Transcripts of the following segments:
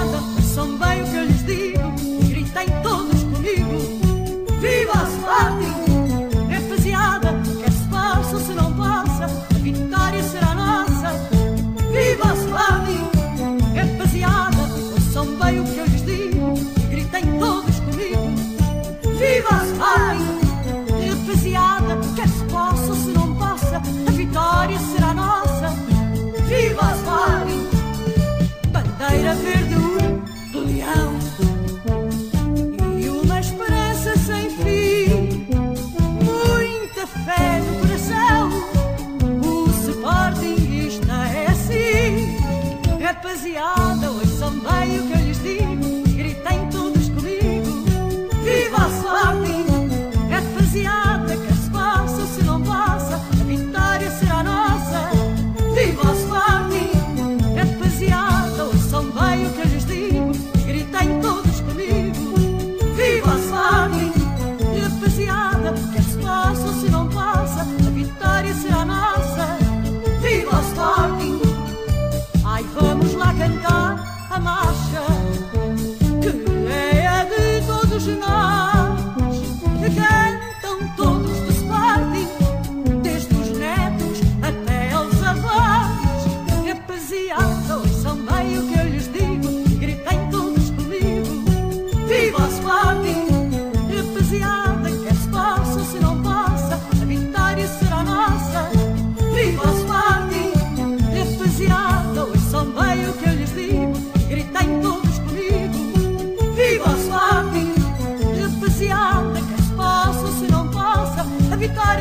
nada, são bem o que eu lhes digo. Gritem todos comigo: Viva a Sporting! É faseada, quer se passa se não passa, a vitória será nossa. Viva a Sporting! É faseada, são bem o que eu lhes digo. Gritem todos comigo: Viva a Sporting! rapaziada, hoje samba you que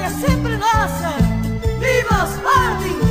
siempre nacen. ¡Vivas Martin!